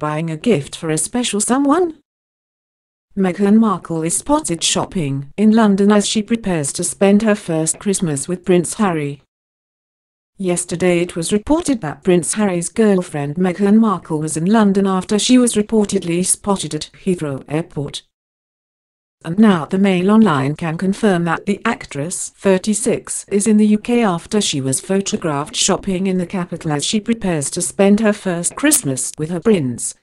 buying a gift for a special someone? Meghan Markle is spotted shopping in London as she prepares to spend her first Christmas with Prince Harry. Yesterday it was reported that Prince Harry's girlfriend Meghan Markle was in London after she was reportedly spotted at Heathrow Airport. And now the Mail Online can confirm that the actress, 36, is in the UK after she was photographed shopping in the capital as she prepares to spend her first Christmas with her prince.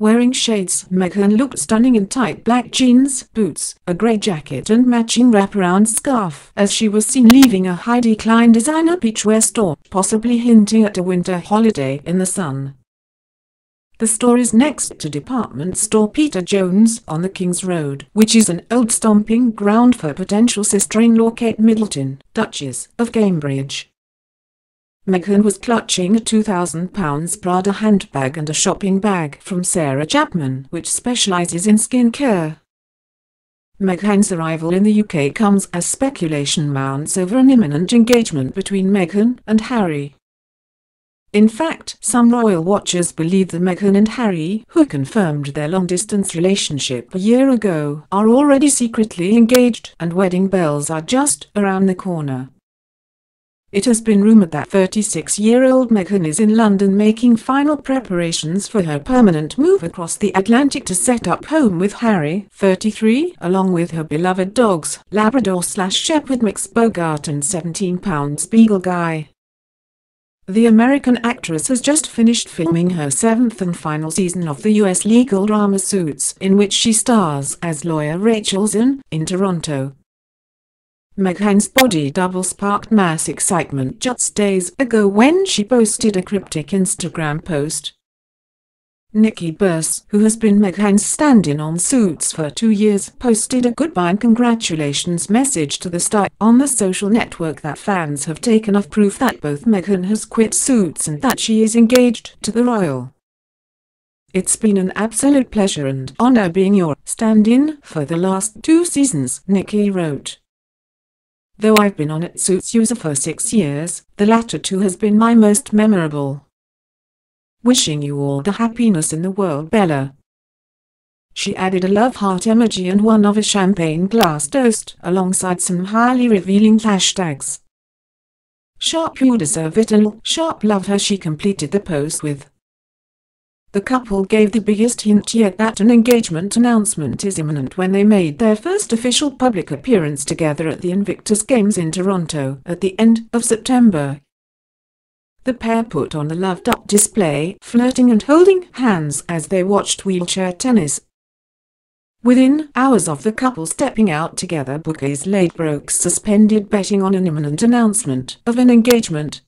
Wearing shades, Meghan looked stunning in tight black jeans, boots, a grey jacket and matching wraparound scarf as she was seen leaving a Heidi Klein designer beachwear store, possibly hinting at a winter holiday in the sun. The store is next to department store Peter Jones on the King's Road, which is an old stomping ground for potential sister-in-law Kate Middleton, Duchess of Cambridge. Meghan was clutching a £2,000 Prada handbag and a shopping bag from Sarah Chapman, which specializes in skincare. Meghan's arrival in the UK comes as speculation mounts over an imminent engagement between Meghan and Harry. In fact, some royal watchers believe that Meghan and Harry, who confirmed their long-distance relationship a year ago, are already secretly engaged and wedding bells are just around the corner. It has been rumored that 36-year-old Meghan is in London making final preparations for her permanent move across the Atlantic to set up home with Harry, 33, along with her beloved dogs, Labrador-slash-Shepherd Mix Bogart and 17-pound Beagle Guy. The American actress has just finished filming her seventh and final season of the US legal drama Suits, in which she stars as lawyer Rachel Zane, in Toronto. Meghan's body double sparked mass excitement just days ago when she posted a cryptic Instagram post. Nikki Burse, who has been Meghan's stand-in on Suits for two years, posted a goodbye and congratulations message to the star on the social network that fans have taken off proof that both Meghan has quit Suits and that she is engaged to the royal. It's been an absolute pleasure and honor being your stand-in for the last two seasons, Nikki wrote. Though I've been on it Suits user for six years, the latter two has been my most memorable. Wishing you all the happiness in the world Bella. She added a love heart emoji and one of a champagne glass toast alongside some highly revealing hashtags. Sharp you deserve it and sharp love her she completed the post with. The couple gave the biggest hint yet that an engagement announcement is imminent when they made their first official public appearance together at the Invictus Games in Toronto at the end of September. The pair put on a loved-up display, flirting and holding hands as they watched wheelchair tennis. Within hours of the couple stepping out together bookies Ladbrokes suspended betting on an imminent announcement of an engagement.